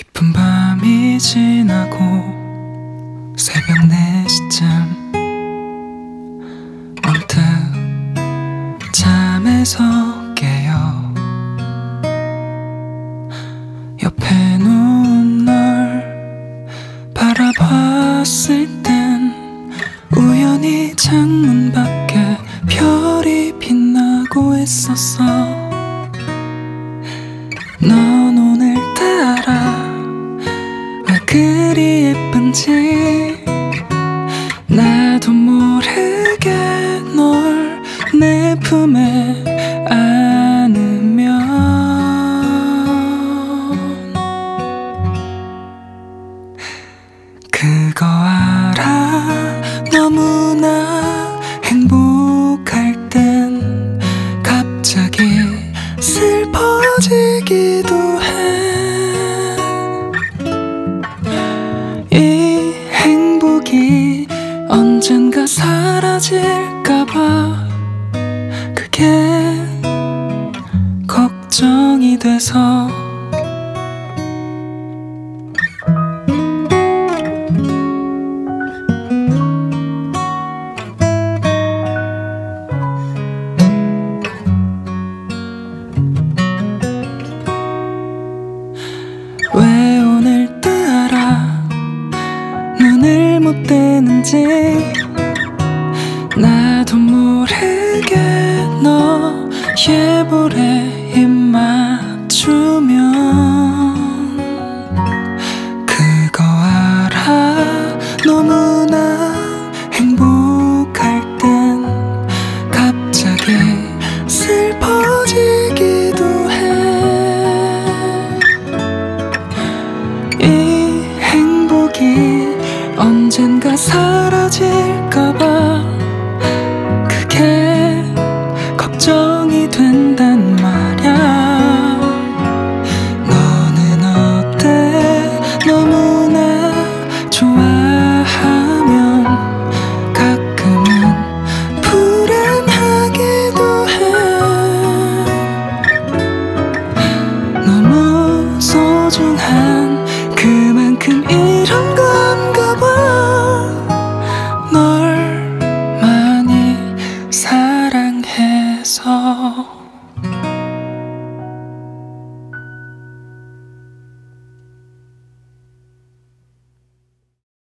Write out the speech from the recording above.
깊은 밤이 지나고 새벽 4시쯤 언뜻 잠에서 깨요. 옆에 누운 널 바라봤을 땐 우연히 창문 밖에 별이 빛나고 있었어 그리 예쁜지 나도 모르게 널 내 품에 안으면 그거 알아? 너무나 행복할 땐 갑자기 슬퍼지기도 해 행복이 언젠가 사라질까봐 그게 걱정이 돼서 뜨는지 나도 모르게 너의 볼에 언젠가 사라질까봐 그게 걱정이 된단 말야. 너는 어때? 너무나 좋아하면 가끔은 불안하기도 해. 너무 소중한 到